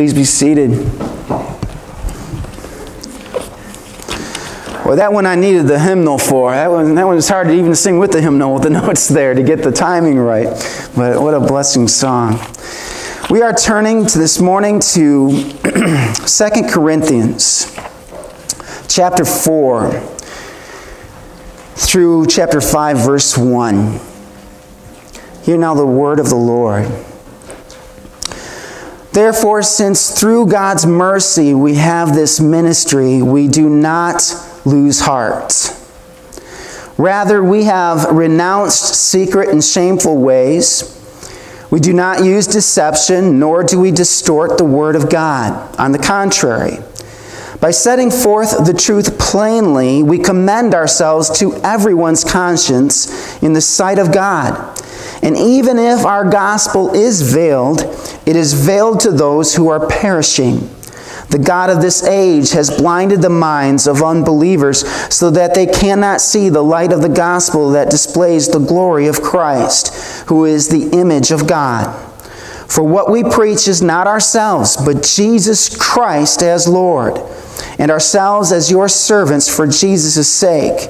Please be seated. Well, that one I needed the hymnal for. That one, that one was hard to even sing with the hymnal with the notes there to get the timing right. But what a blessing song. We are turning to this morning to 2 Corinthians chapter 4 through chapter 5 verse 1. Hear now the word of the Lord. Therefore, since through God's mercy we have this ministry, we do not lose heart. Rather, we have renounced secret and shameful ways. We do not use deception, nor do we distort the word of God. On the contrary, by setting forth the truth plainly, we commend ourselves to everyone's conscience in the sight of God. And even if our gospel is veiled, it is veiled to those who are perishing. The God of this age has blinded the minds of unbelievers so that they cannot see the light of the gospel that displays the glory of Christ, who is the image of God. For what we preach is not ourselves, but Jesus Christ as Lord, and ourselves as your servants for Jesus' sake.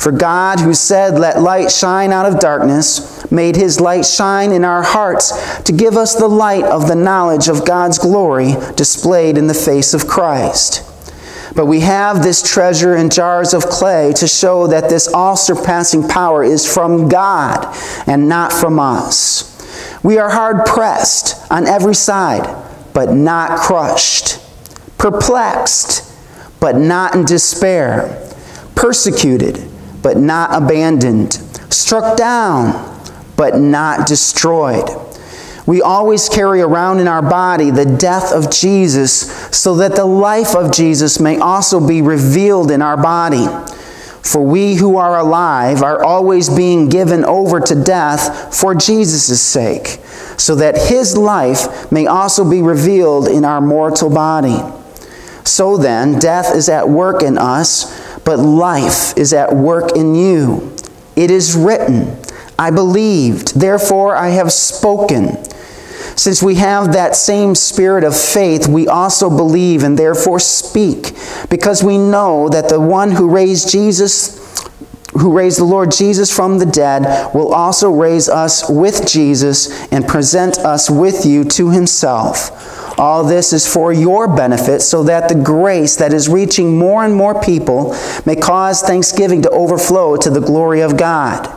For God, who said, Let light shine out of darkness, made his light shine in our hearts to give us the light of the knowledge of God's glory displayed in the face of Christ. But we have this treasure in jars of clay to show that this all surpassing power is from God and not from us. We are hard pressed on every side, but not crushed, perplexed, but not in despair, persecuted but not abandoned, struck down, but not destroyed. We always carry around in our body the death of Jesus so that the life of Jesus may also be revealed in our body. For we who are alive are always being given over to death for Jesus' sake, so that his life may also be revealed in our mortal body. So then, death is at work in us but life is at work in you. It is written, I believed, therefore I have spoken. Since we have that same spirit of faith, we also believe and therefore speak, because we know that the one who raised Jesus, who raised the Lord Jesus from the dead, will also raise us with Jesus and present us with you to himself. All this is for your benefit, so that the grace that is reaching more and more people may cause thanksgiving to overflow to the glory of God.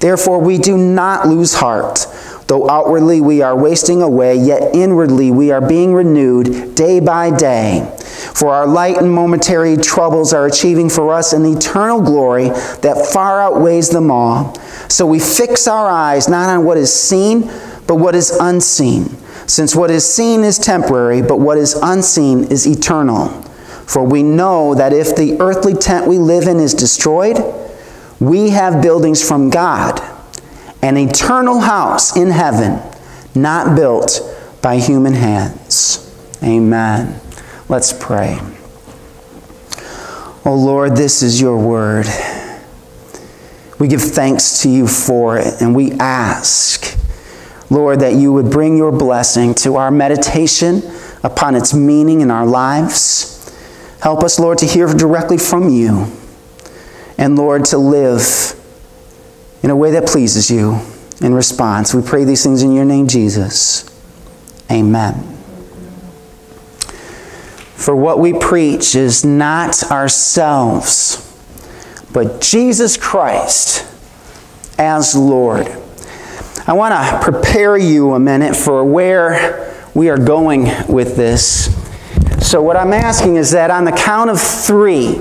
Therefore, we do not lose heart. Though outwardly we are wasting away, yet inwardly we are being renewed day by day. For our light and momentary troubles are achieving for us an eternal glory that far outweighs them all. So we fix our eyes not on what is seen, but what is unseen. Since what is seen is temporary, but what is unseen is eternal. For we know that if the earthly tent we live in is destroyed, we have buildings from God, an eternal house in heaven, not built by human hands. Amen. Let's pray. Oh Lord, this is your word. We give thanks to you for it, and we ask Lord, that you would bring your blessing to our meditation upon its meaning in our lives. Help us, Lord, to hear directly from you. And, Lord, to live in a way that pleases you in response. We pray these things in your name, Jesus. Amen. For what we preach is not ourselves, but Jesus Christ as Lord. I want to prepare you a minute for where we are going with this. So, what I'm asking is that on the count of three,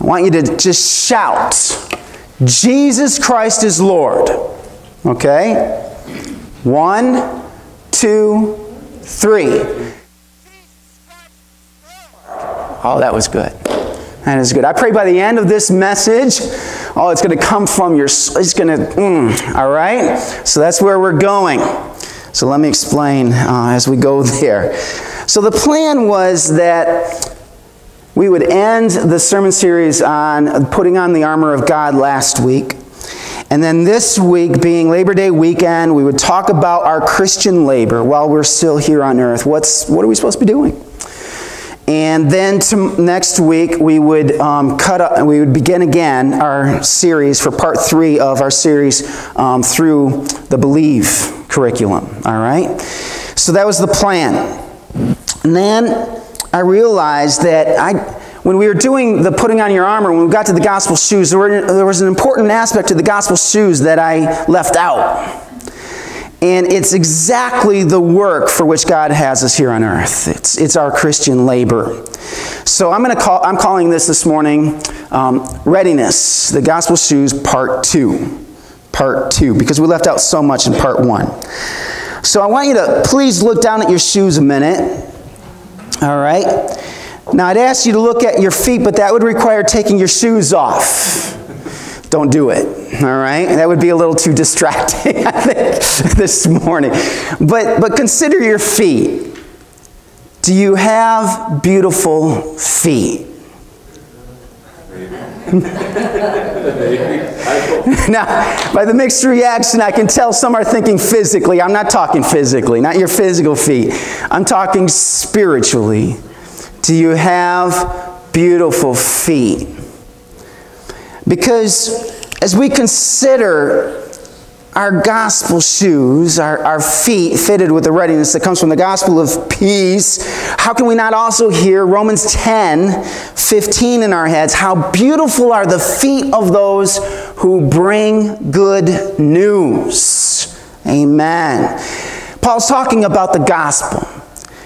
I want you to just shout, Jesus Christ is Lord. Okay? One, two, three. Oh, that was good. That is good. I pray by the end of this message, oh, it's going to come from your, it's going to, mm, all right? So that's where we're going. So let me explain uh, as we go there. So the plan was that we would end the sermon series on putting on the armor of God last week. And then this week, being Labor Day weekend, we would talk about our Christian labor while we're still here on earth. What's, what are we supposed to be doing? And then to next week, we would um, cut up, we would begin again our series for part three of our series um, through the Believe curriculum. All right? So that was the plan. And then I realized that I, when we were doing the putting on your armor, when we got to the gospel shoes, there, were, there was an important aspect to the gospel shoes that I left out. And it's exactly the work for which God has us here on earth. It's, it's our Christian labor. So I'm to call, I'm calling this this morning um, Readiness, the Gospel Shoes, Part 2. Part 2, because we left out so much in Part 1. So I want you to please look down at your shoes a minute. All right? Now I'd ask you to look at your feet, but that would require taking your shoes off. Don't do it. All right? That would be a little too distracting, I think, this morning. But, but consider your feet. Do you have beautiful feet? now, by the mixed reaction, I can tell some are thinking physically. I'm not talking physically, not your physical feet. I'm talking spiritually. Do you have beautiful feet? Because as we consider our gospel shoes, our, our feet fitted with the readiness that comes from the gospel of peace, how can we not also hear Romans 10 15 in our heads? How beautiful are the feet of those who bring good news. Amen. Paul's talking about the gospel.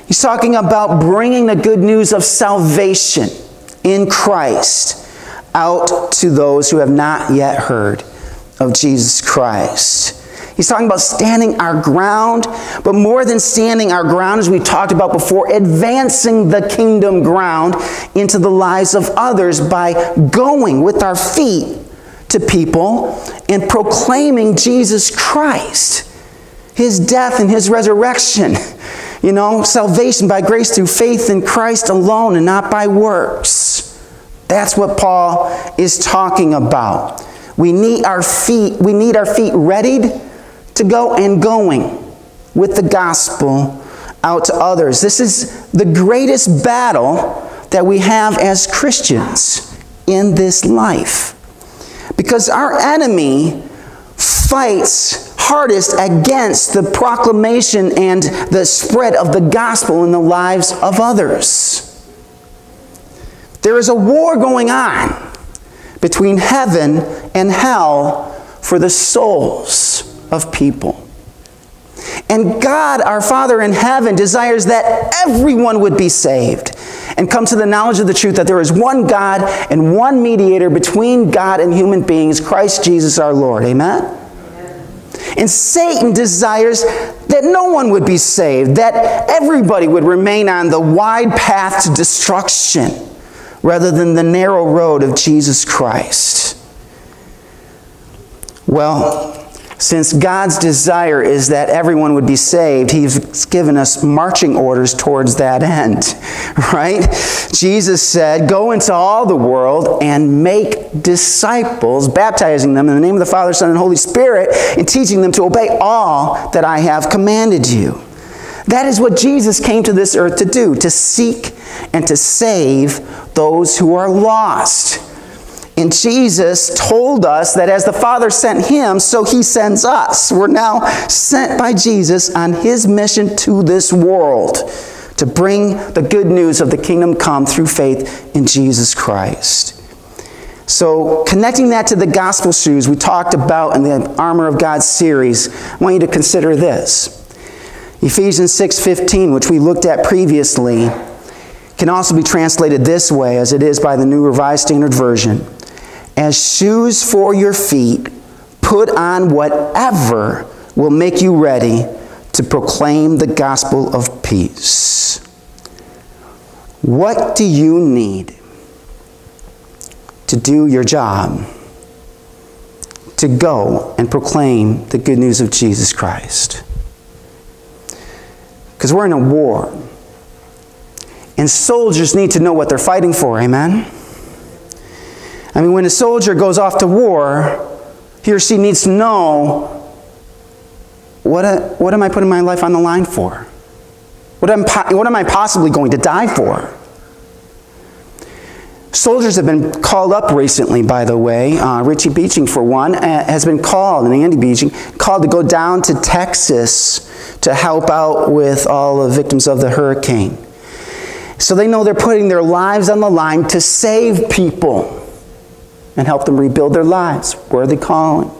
He's talking about bringing the good news of salvation in Christ out to those who have not yet heard of Jesus Christ. He's talking about standing our ground, but more than standing our ground, as we talked about before, advancing the kingdom ground into the lives of others by going with our feet to people and proclaiming Jesus Christ, His death and His resurrection. You know, salvation by grace through faith in Christ alone and not by works. That's what Paul is talking about. We need our feet, we need our feet readied to go and going with the gospel out to others. This is the greatest battle that we have as Christians in this life. Because our enemy fights hardest against the proclamation and the spread of the gospel in the lives of others. There is a war going on between heaven and hell for the souls of people. And God, our Father in heaven, desires that everyone would be saved and come to the knowledge of the truth that there is one God and one mediator between God and human beings, Christ Jesus our Lord. Amen? And Satan desires that no one would be saved, that everybody would remain on the wide path to destruction rather than the narrow road of Jesus Christ. Well, since God's desire is that everyone would be saved, He's given us marching orders towards that end, right? Jesus said, Go into all the world and make disciples, baptizing them in the name of the Father, Son, and Holy Spirit, and teaching them to obey all that I have commanded you. That is what Jesus came to this earth to do, to seek and to save those who are lost. And Jesus told us that as the Father sent him, so he sends us. We're now sent by Jesus on his mission to this world to bring the good news of the kingdom come through faith in Jesus Christ. So, connecting that to the gospel shoes we talked about in the Armor of God series, I want you to consider this. Ephesians 6:15, which we looked at previously, can also be translated this way as it is by the New Revised Standard Version. As shoes for your feet, put on whatever will make you ready to proclaim the gospel of peace. What do you need to do your job? To go and proclaim the good news of Jesus Christ. Because we're in a war. And soldiers need to know what they're fighting for, amen? I mean, when a soldier goes off to war, he or she needs to know what, a, what am I putting my life on the line for? What am, what am I possibly going to die for? Soldiers have been called up recently, by the way. Uh, Richie Beeching, for one, uh, has been called, and Andy Beeching, called to go down to Texas to help out with all the victims of the hurricane. So they know they're putting their lives on the line to save people and help them rebuild their lives. Worthy calling.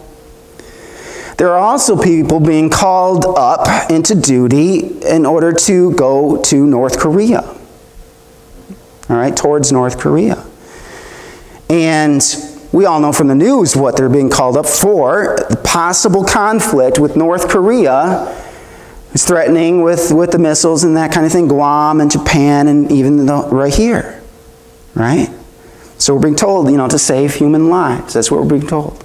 There are also people being called up into duty in order to go to North Korea. All right, towards North Korea. And we all know from the news what they're being called up for the possible conflict with North Korea is threatening with, with the missiles and that kind of thing, Guam and Japan and even the, right here. Right? So we're being told, you know, to save human lives. That's what we're being told.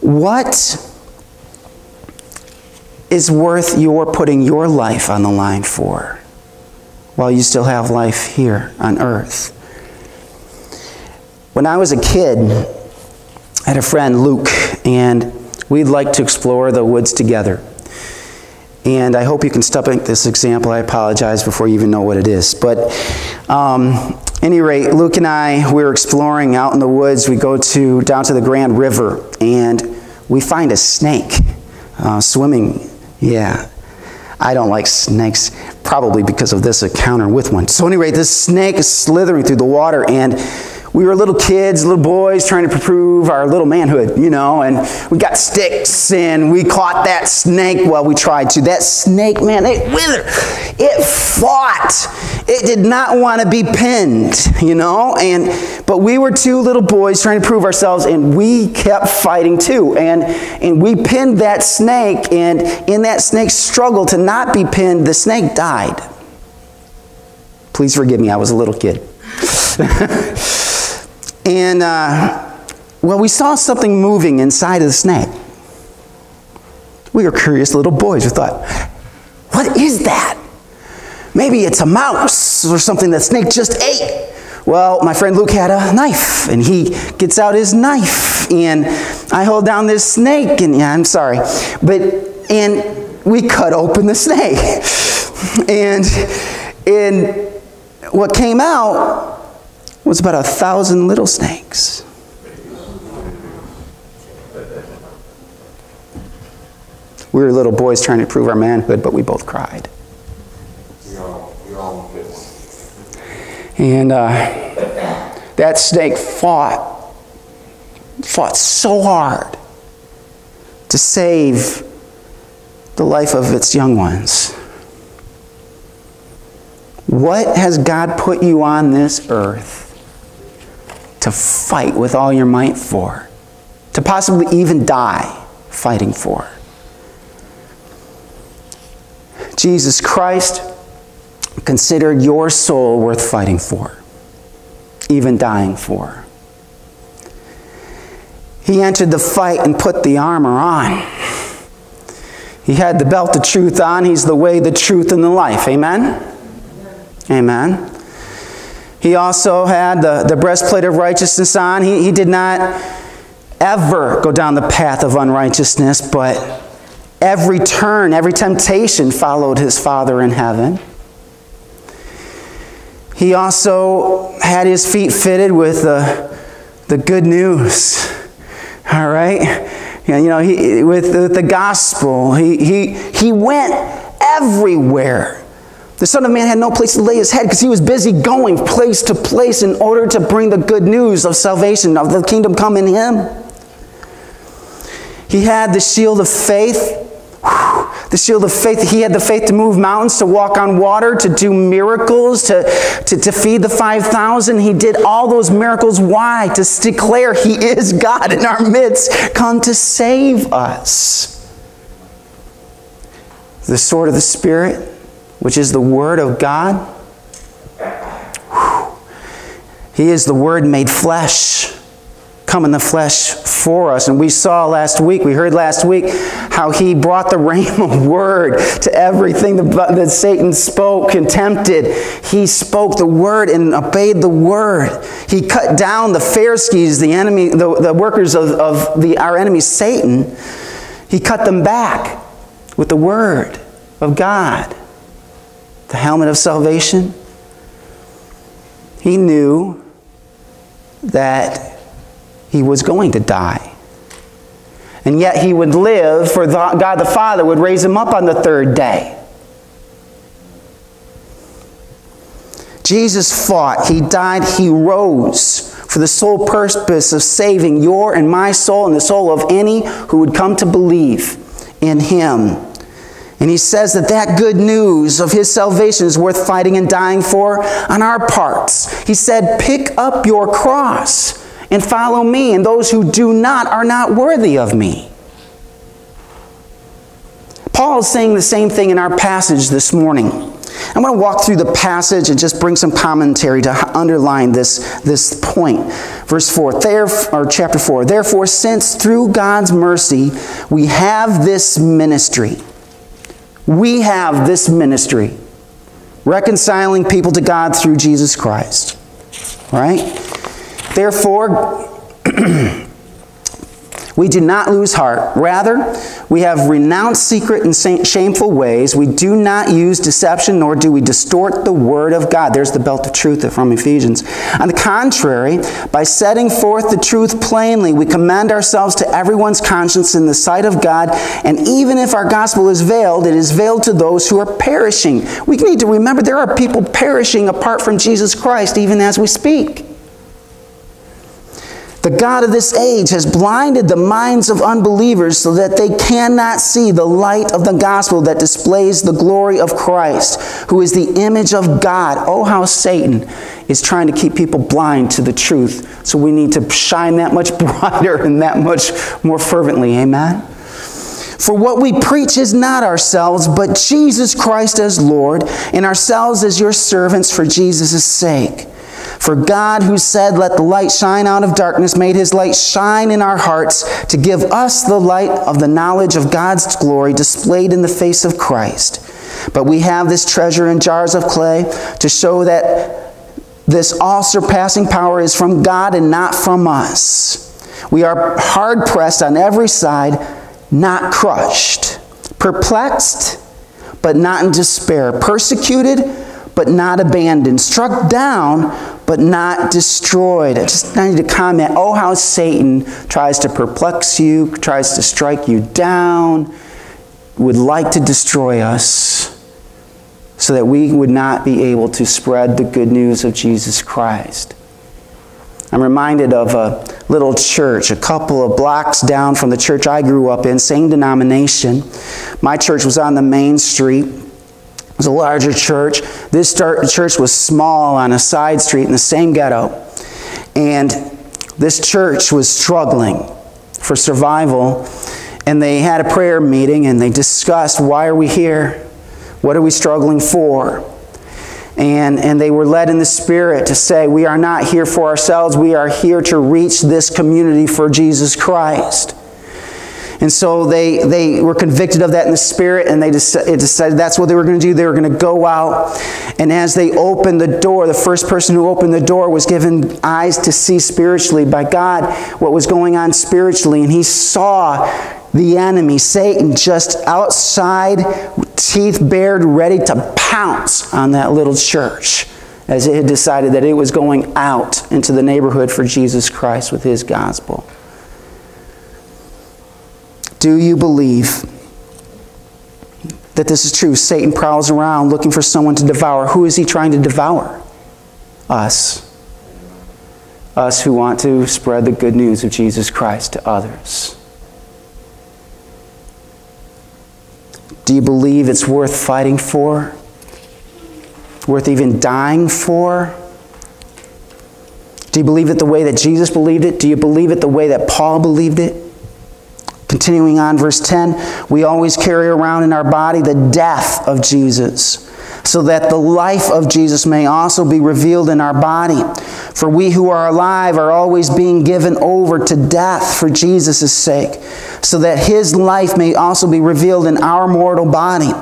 What is worth your putting your life on the line for while you still have life here on earth? When I was a kid, I had a friend, Luke, and we'd like to explore the woods together. And I hope you can stop at this example. I apologize before you even know what it is. But um, any rate, Luke and I, we were exploring out in the woods. We go to down to the Grand River, and we find a snake uh, swimming. Yeah, I don't like snakes, probably because of this encounter with one. So anyway, this snake is slithering through the water, and we were little kids, little boys trying to prove our little manhood, you know, and we got sticks and we caught that snake. Well, we tried to. That snake, man, it withered. It fought. It did not want to be pinned, you know, and but we were two little boys trying to prove ourselves and we kept fighting too. And and we pinned that snake and in that snake's struggle to not be pinned, the snake died. Please forgive me, I was a little kid. And, uh, well, we saw something moving inside of the snake. We were curious little boys. We thought, what is that? Maybe it's a mouse or something that snake just ate. Well, my friend Luke had a knife, and he gets out his knife, and I hold down this snake, and yeah, I'm sorry, but and we cut open the snake, and and what came out was about a thousand little snakes. We were little boys trying to prove our manhood, but we both cried. And uh, that snake fought, fought so hard to save the life of its young ones. What has God put you on this earth to fight with all your might for, to possibly even die fighting for. Jesus Christ considered your soul worth fighting for, even dying for. He entered the fight and put the armor on. He had the belt of truth on. He's the way, the truth, and the life. Amen? Amen. He also had the, the breastplate of righteousness on. He, he did not ever go down the path of unrighteousness, but every turn, every temptation followed his Father in heaven. He also had his feet fitted with the, the good news. All right? You know, he, with, with the gospel, he, he, he went everywhere the Son of Man had no place to lay his head because he was busy going place to place in order to bring the good news of salvation, of the kingdom come in him. He had the shield of faith. The shield of faith. He had the faith to move mountains, to walk on water, to do miracles, to, to, to feed the 5,000. He did all those miracles. Why? To declare He is God in our midst, come to save us. The sword of the Spirit which is the Word of God. He is the Word made flesh. come in the flesh for us. And we saw last week, we heard last week, how he brought the rhema word to everything that Satan spoke and tempted. He spoke the word and obeyed the word. He cut down the Pharisees, the enemy, the, the workers of, of the, our enemy Satan. He cut them back with the word of God. The helmet of salvation. He knew that he was going to die. And yet he would live, for God the Father would raise him up on the third day. Jesus fought, he died, he rose for the sole purpose of saving your and my soul and the soul of any who would come to believe in him. And he says that that good news of his salvation is worth fighting and dying for on our parts. He said, Pick up your cross and follow me, and those who do not are not worthy of me. Paul is saying the same thing in our passage this morning. I'm going to walk through the passage and just bring some commentary to underline this, this point. Verse 4, there, or chapter 4. Therefore, since through God's mercy we have this ministry, we have this ministry, reconciling people to God through Jesus Christ. Right? Therefore, we do not lose heart. Rather, we have renounced secret and shameful ways. We do not use deception, nor do we distort the word of God. There's the belt of truth from Ephesians. On the contrary, by setting forth the truth plainly, we commend ourselves to everyone's conscience in the sight of God. And even if our gospel is veiled, it is veiled to those who are perishing. We need to remember there are people perishing apart from Jesus Christ, even as we speak. The God of this age has blinded the minds of unbelievers so that they cannot see the light of the gospel that displays the glory of Christ, who is the image of God. Oh, how Satan is trying to keep people blind to the truth. So we need to shine that much brighter and that much more fervently. Amen? For what we preach is not ourselves, but Jesus Christ as Lord, and ourselves as your servants for Jesus' sake. For God, who said, Let the light shine out of darkness, made his light shine in our hearts to give us the light of the knowledge of God's glory displayed in the face of Christ. But we have this treasure in jars of clay to show that this all surpassing power is from God and not from us. We are hard pressed on every side, not crushed, perplexed, but not in despair, persecuted, but not abandoned, struck down, but not destroyed. I just need to comment oh, how Satan tries to perplex you, tries to strike you down, would like to destroy us so that we would not be able to spread the good news of Jesus Christ. I'm reminded of a little church a couple of blocks down from the church I grew up in, same denomination. My church was on the main street. It was a larger church. This church was small on a side street in the same ghetto. And this church was struggling for survival. And they had a prayer meeting and they discussed why are we here? What are we struggling for? And, and they were led in the Spirit to say, We are not here for ourselves, we are here to reach this community for Jesus Christ. And so they, they were convicted of that in the spirit, and they decided that's what they were going to do. They were going to go out, and as they opened the door, the first person who opened the door was given eyes to see spiritually by God what was going on spiritually, and he saw the enemy, Satan, just outside, teeth bared, ready to pounce on that little church as it had decided that it was going out into the neighborhood for Jesus Christ with his gospel. Do you believe that this is true? Satan prowls around looking for someone to devour. Who is he trying to devour? Us. Us who want to spread the good news of Jesus Christ to others. Do you believe it's worth fighting for? Worth even dying for? Do you believe it the way that Jesus believed it? Do you believe it the way that Paul believed it? Continuing on, verse 10, we always carry around in our body the death of Jesus, so that the life of Jesus may also be revealed in our body. For we who are alive are always being given over to death for Jesus' sake, so that his life may also be revealed in our mortal body.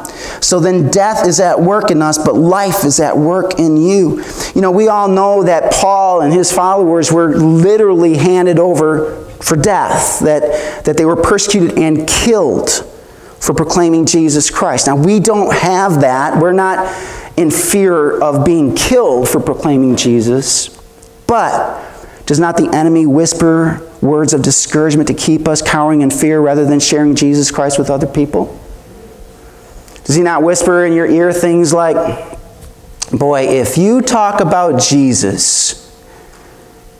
So then death is at work in us, but life is at work in you. You know, we all know that Paul and his followers were literally handed over for death, that, that they were persecuted and killed for proclaiming Jesus Christ. Now, we don't have that. We're not in fear of being killed for proclaiming Jesus. But does not the enemy whisper words of discouragement to keep us cowering in fear rather than sharing Jesus Christ with other people? Does he not whisper in your ear things like, Boy, if you talk about Jesus,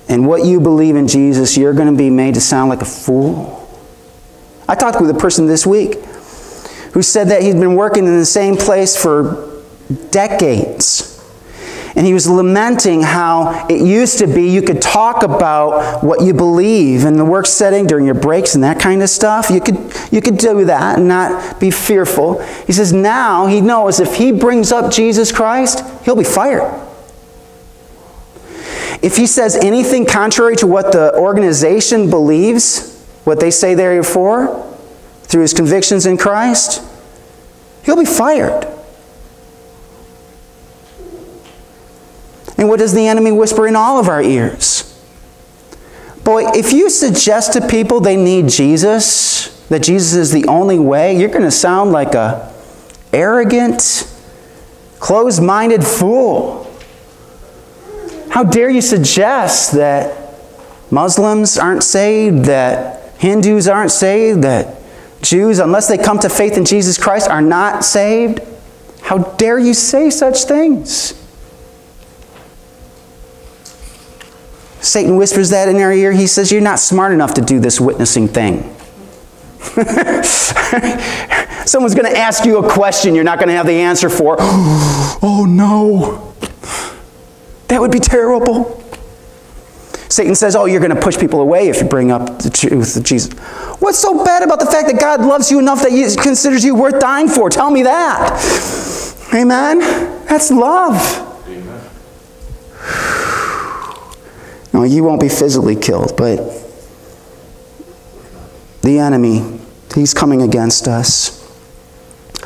and what you believe in Jesus, you're going to be made to sound like a fool. I talked with a person this week who said that he'd been working in the same place for decades. And he was lamenting how it used to be you could talk about what you believe in the work setting during your breaks and that kind of stuff. You could, you could do that and not be fearful. He says now he knows if he brings up Jesus Christ, he'll be fired. If he says anything contrary to what the organization believes, what they say they're for, through his convictions in Christ, he'll be fired. And what does the enemy whisper in all of our ears? Boy, if you suggest to people they need Jesus, that Jesus is the only way, you're going to sound like a arrogant, closed-minded fool. How dare you suggest that Muslims aren't saved, that Hindus aren't saved, that Jews, unless they come to faith in Jesus Christ, are not saved? How dare you say such things? Satan whispers that in our ear. He says, You're not smart enough to do this witnessing thing. Someone's going to ask you a question you're not going to have the answer for. oh no. That would be terrible. Satan says, Oh, you're going to push people away if you bring up the truth of Jesus. What's so bad about the fact that God loves you enough that He considers you worth dying for? Tell me that. Amen? That's love. Amen. No, you won't be physically killed, but the enemy, he's coming against us.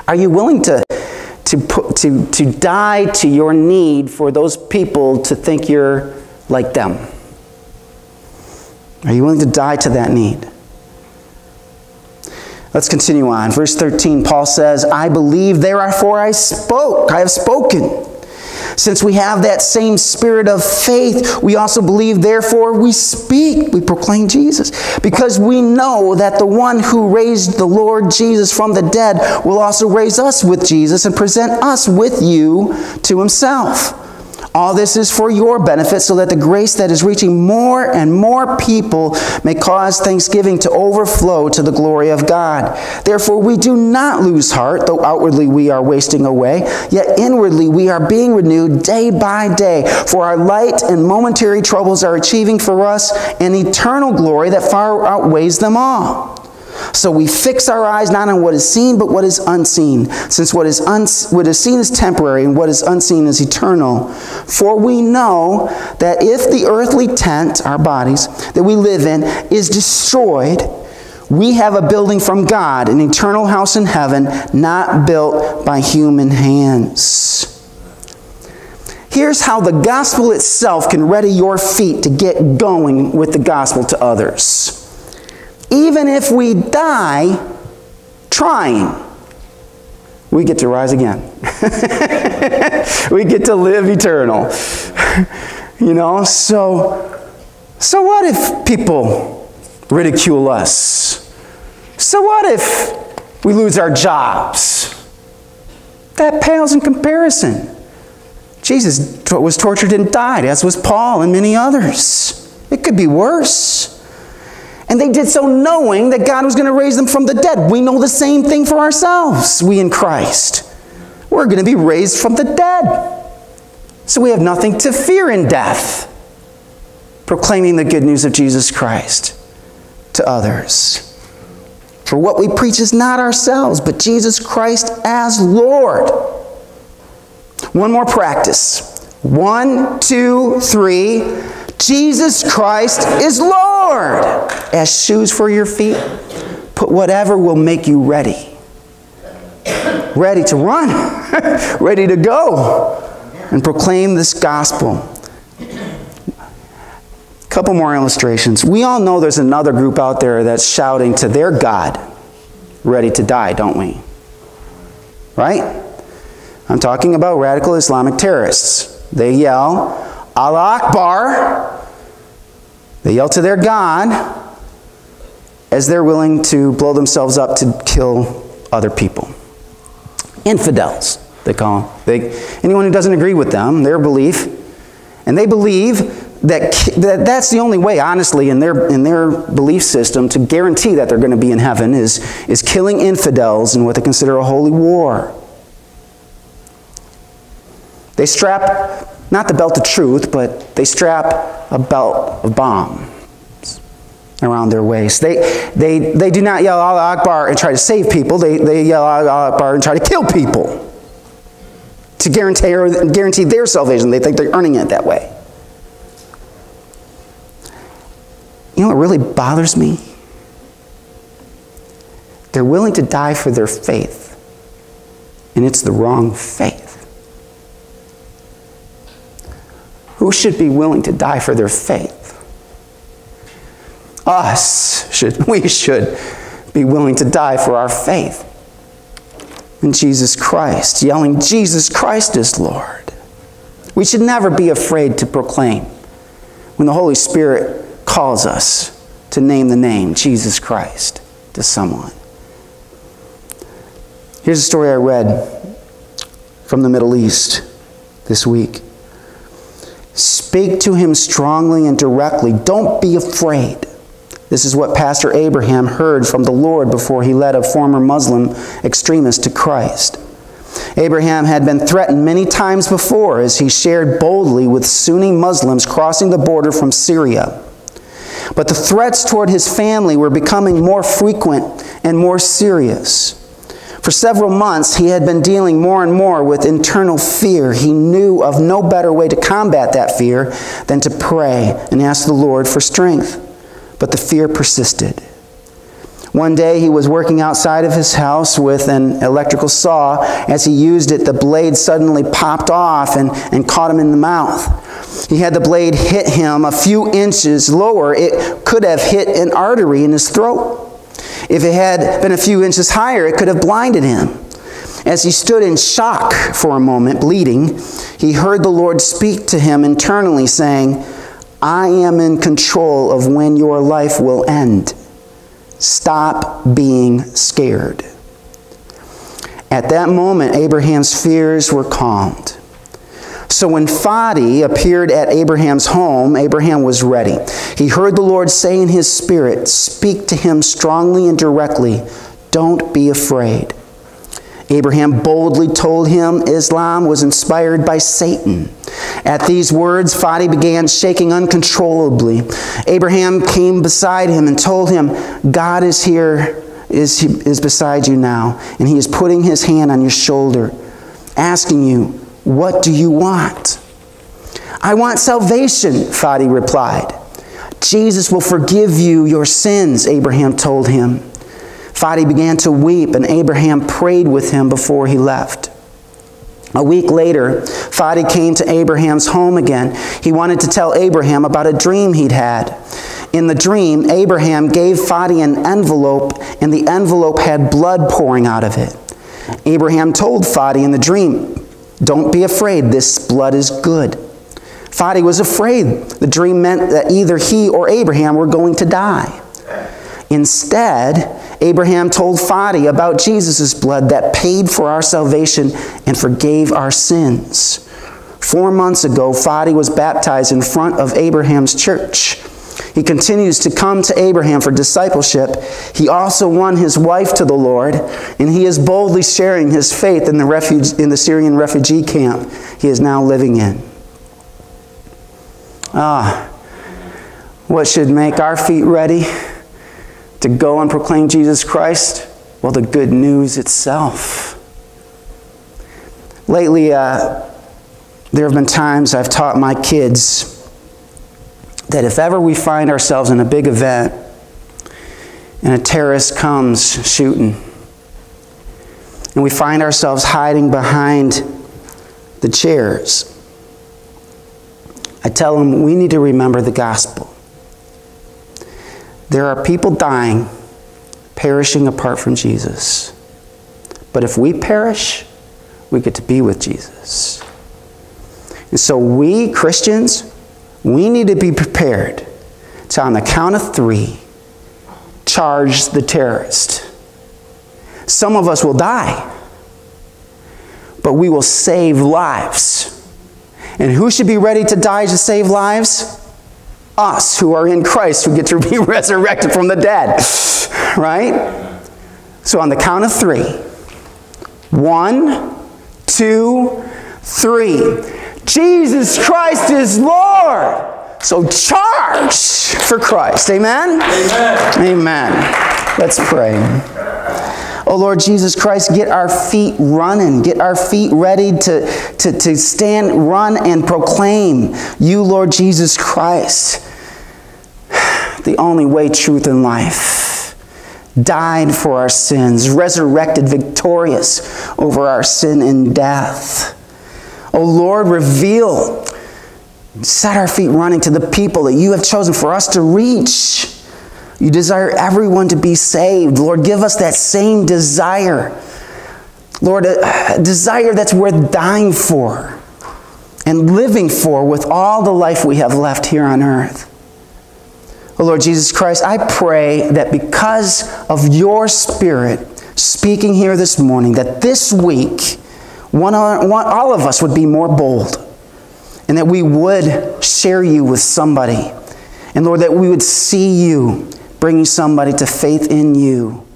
Are you willing to to, put, to, to die to your need for those people to think you're like them? Are you willing to die to that need? Let's continue on. Verse 13, Paul says, I believe, therefore I spoke. I have spoken. Since we have that same spirit of faith, we also believe, therefore we speak, we proclaim Jesus. Because we know that the one who raised the Lord Jesus from the dead will also raise us with Jesus and present us with you to himself. All this is for your benefit, so that the grace that is reaching more and more people may cause thanksgiving to overflow to the glory of God. Therefore, we do not lose heart, though outwardly we are wasting away, yet inwardly we are being renewed day by day. For our light and momentary troubles are achieving for us an eternal glory that far outweighs them all. So we fix our eyes not on what is seen, but what is unseen, since what is, what is seen is temporary and what is unseen is eternal. For we know that if the earthly tent, our bodies, that we live in, is destroyed, we have a building from God, an eternal house in heaven, not built by human hands. Here's how the gospel itself can ready your feet to get going with the gospel to others even if we die trying, we get to rise again. we get to live eternal. you know, so so what if people ridicule us? So what if we lose our jobs? That pales in comparison. Jesus was tortured and died, as was Paul and many others. It could be worse. And they did so knowing that God was going to raise them from the dead. We know the same thing for ourselves, we in Christ. We're going to be raised from the dead. So we have nothing to fear in death, proclaiming the good news of Jesus Christ to others. For what we preach is not ourselves, but Jesus Christ as Lord. One more practice. One, two, three. Jesus Christ is Lord. As shoes for your feet, put whatever will make you ready. Ready to run, ready to go, and proclaim this gospel. A Couple more illustrations. We all know there's another group out there that's shouting to their God, ready to die, don't we? Right? I'm talking about radical Islamic terrorists. They yell, Allah Akbar. They yell to their God as they're willing to blow themselves up to kill other people. Infidels, they call them. They, anyone who doesn't agree with them, their belief, and they believe that, that that's the only way, honestly, in their, in their belief system to guarantee that they're going to be in heaven is, is killing infidels in what they consider a holy war. They strap not the belt of truth, but they strap a belt of bombs around their waist. They, they, they do not yell Allah Akbar and try to save people, they, they yell Allah Akbar and try to kill people to guarantee, guarantee their salvation. They think they're earning it that way. You know what really bothers me? They're willing to die for their faith, and it's the wrong faith. Who should be willing to die for their faith? Us should we should be willing to die for our faith in Jesus Christ, yelling, Jesus Christ is Lord. We should never be afraid to proclaim when the Holy Spirit calls us to name the name Jesus Christ to someone. Here's a story I read from the Middle East this week. Speak to him strongly and directly. Don't be afraid. This is what Pastor Abraham heard from the Lord before he led a former Muslim extremist to Christ. Abraham had been threatened many times before as he shared boldly with Sunni Muslims crossing the border from Syria. But the threats toward his family were becoming more frequent and more serious. For several months, he had been dealing more and more with internal fear. He knew of no better way to combat that fear than to pray and ask the Lord for strength. But the fear persisted. One day he was working outside of his house with an electrical saw. As he used it, the blade suddenly popped off and, and caught him in the mouth. He had the blade hit him a few inches lower. It could have hit an artery in his throat. If it had been a few inches higher, it could have blinded him. As he stood in shock for a moment, bleeding, he heard the Lord speak to him internally, saying, I am in control of when your life will end. Stop being scared. At that moment, Abraham's fears were calmed. So when Fadi appeared at Abraham's home, Abraham was ready. He heard the Lord say in his spirit, Speak to him strongly and directly. Don't be afraid. Abraham boldly told him Islam was inspired by Satan. At these words, Fadi began shaking uncontrollably. Abraham came beside him and told him, God is here, is, is beside you now, and he is putting his hand on your shoulder, asking you, what do you want? I want salvation, Fadi replied. Jesus will forgive you your sins, Abraham told him. Fadi began to weep, and Abraham prayed with him before he left. A week later, Fadi came to Abraham's home again. He wanted to tell Abraham about a dream he'd had. In the dream, Abraham gave Fadi an envelope, and the envelope had blood pouring out of it. Abraham told Fadi in the dream, don't be afraid, this blood is good. Fadi was afraid. The dream meant that either he or Abraham were going to die. Instead, Abraham told Fadi about Jesus' blood that paid for our salvation and forgave our sins. Four months ago, Fadi was baptized in front of Abraham's church. He continues to come to Abraham for discipleship. He also won his wife to the Lord, and he is boldly sharing his faith in the, refuge, in the Syrian refugee camp he is now living in. Ah, what should make our feet ready? to go and proclaim Jesus Christ? Well, the good news itself. Lately, uh, there have been times I've taught my kids that if ever we find ourselves in a big event and a terrorist comes shooting, and we find ourselves hiding behind the chairs, I tell them we need to remember the gospel. There are people dying, perishing apart from Jesus. But if we perish, we get to be with Jesus. And so we, Christians, we need to be prepared to, on the count of three, charge the terrorist. Some of us will die, but we will save lives. And who should be ready to die to save lives? Us who are in Christ, who get to be resurrected from the dead. Right? So on the count of three one, two, three. Jesus Christ is Lord. So charge for Christ. Amen? Amen. Amen. Let's pray. Oh Lord Jesus Christ, get our feet running. Get our feet ready to, to, to stand, run, and proclaim you, Lord Jesus Christ, the only way, truth, and life. Died for our sins, resurrected victorious over our sin and death. Oh Lord, reveal, set our feet running to the people that you have chosen for us to reach. You desire everyone to be saved. Lord, give us that same desire. Lord, a desire that's worth dying for and living for with all the life we have left here on earth. Oh Lord Jesus Christ, I pray that because of your Spirit speaking here this morning, that this week, one, one, all of us would be more bold and that we would share you with somebody. And Lord, that we would see you bringing somebody to faith in you.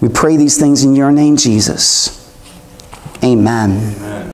We pray these things in your name, Jesus. Amen. Amen.